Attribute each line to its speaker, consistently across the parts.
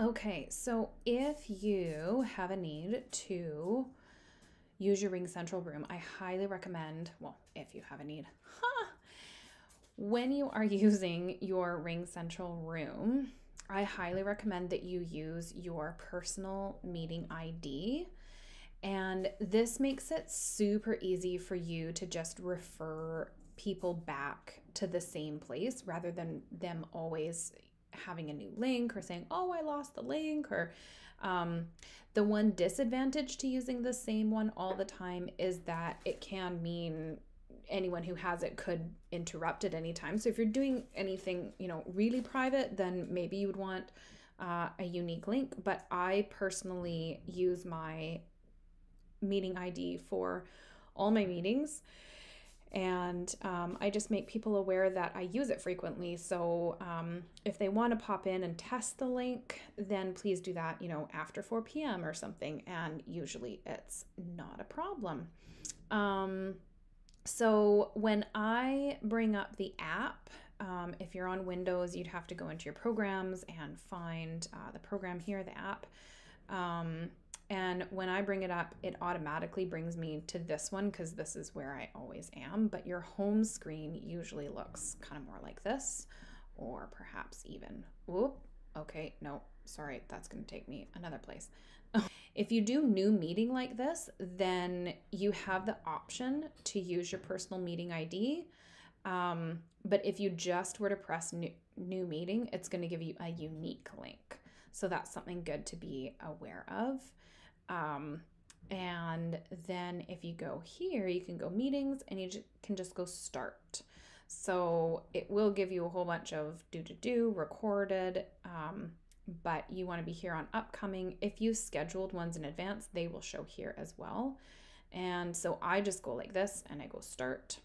Speaker 1: Okay, so if you have a need to use your RingCentral room, I highly recommend, well, if you have a need, huh, when you are using your RingCentral room, I highly recommend that you use your personal meeting ID. And this makes it super easy for you to just refer people back to the same place rather than them always having a new link or saying, oh, I lost the link. Or um, the one disadvantage to using the same one all the time is that it can mean anyone who has it could interrupt at any time. So if you're doing anything, you know, really private, then maybe you would want uh, a unique link. But I personally use my meeting ID for all my meetings and um, I just make people aware that I use it frequently. So um, if they want to pop in and test the link, then please do that, you know, after 4 p.m. or something. And usually it's not a problem. Um, so when I bring up the app, um, if you're on Windows, you'd have to go into your programs and find uh, the program here, the app. Um, and when I bring it up, it automatically brings me to this one because this is where I always am. But your home screen usually looks kind of more like this, or perhaps even, whoop, okay, no, sorry, that's going to take me another place. if you do new meeting like this, then you have the option to use your personal meeting ID. Um, but if you just were to press new, new meeting, it's going to give you a unique link. So that's something good to be aware of. Um, and then if you go here, you can go meetings and you can just go start. So it will give you a whole bunch of do to do recorded, um, but you want to be here on upcoming. If you scheduled ones in advance, they will show here as well. And so I just go like this and I go start.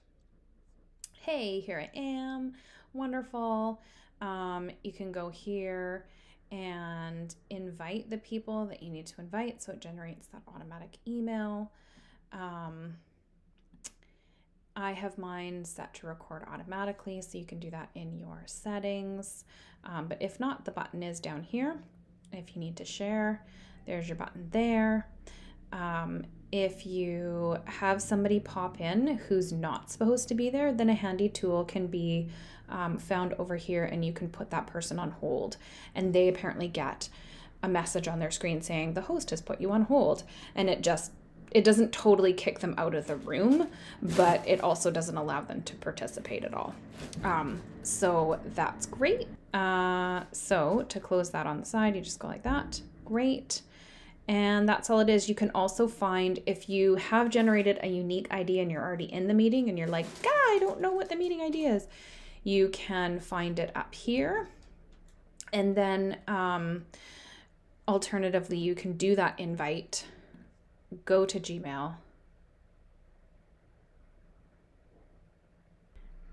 Speaker 1: Hey, here I am. Wonderful. Um, you can go here and invite the people that you need to invite so it generates that automatic email. Um, I have mine set to record automatically, so you can do that in your settings. Um, but if not, the button is down here. If you need to share, there's your button there. Um, if you have somebody pop in who's not supposed to be there, then a handy tool can be um, found over here and you can put that person on hold. And they apparently get a message on their screen saying the host has put you on hold. And it just it doesn't totally kick them out of the room, but it also doesn't allow them to participate at all. Um, so that's great. Uh, so to close that on the side, you just go like that. Great. And that's all it is. You can also find if you have generated a unique ID and you're already in the meeting and you're like, I don't know what the meeting ID is you can find it up here. And then um, alternatively, you can do that invite, go to Gmail,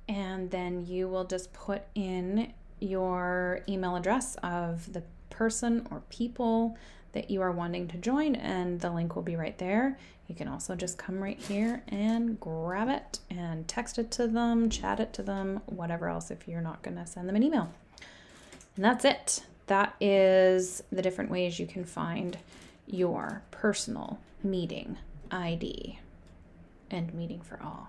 Speaker 1: and then you will just put in your email address of the person or people that you are wanting to join, and the link will be right there. You can also just come right here and grab it and text it to them, chat it to them, whatever else if you're not to send them an email. And that's it. That is the different ways you can find your personal meeting ID and meeting for all.